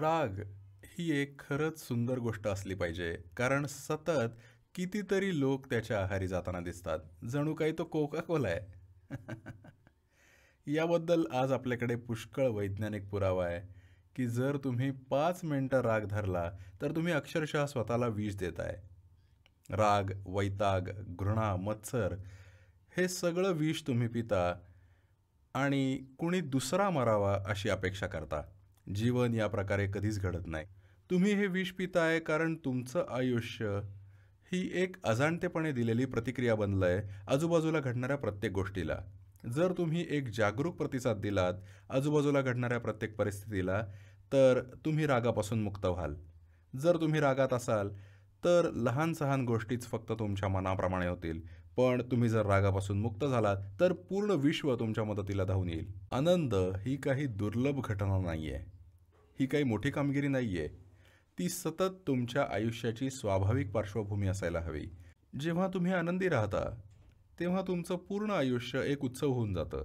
राग ही एक खरंच सुंदर गोष्ट असली पाहिजे कारण सतत कितीतरी लोक त्याच्या आहारी जाताना दिसतात. जणू काही तो कोका कोला आहे. याबद्दल आज आपल्याकडे पुष्कळ वैज्ञानिक पुरावा आहे की जर तुम्ही पाच मिनटं राग धरला तर तुम्ही अक्षरशः स्वतःला विष देताय. राग वैताग घृणा मत्सर हे सगळं विष तुम्ही पिता आणि कुणी दुसरा मरावा अशी अपेक्षा करता. जीवन या प्रकारे कधीच घडत नाही. तुम्ही हे विष पिताय कारण तुमचं आयुष्य ही एक अजाणतेपणे दिलेली प्रतिक्रिया बनलं आहे आजूबाजूला घडणाऱ्या प्रत्येक गोष्टीला. जर तुम्ही एक जागरूक प्रतिसाद दिलात आजूबाजूला घडणाऱ्या प्रत्येक परिस्थितीला तर तुम्ही रागापासून मुक्त व्हाल. जर तुम्ही रागात असाल तर लहान सहान गोष्टीच फक्त तुमच्या मनाप्रमाणे होतील. पण तुम्ही जर रागापासून मुक्त झालात तर पूर्ण विश्व तुमच्या मदतीला धावून येईल. आनंद ही काही दुर्लभ घटना नाही आहे ही काही मोठी कामगिरी नाही आहे ती सतत तुमच्या आयुष्याची स्वाभाविक पार्श्वभूमी असायला हवी. जेव्हा तुम्ही आनंदी राहता तेव्हा तुमचं पूर्ण आयुष्य एक उत्सव होऊन जातं.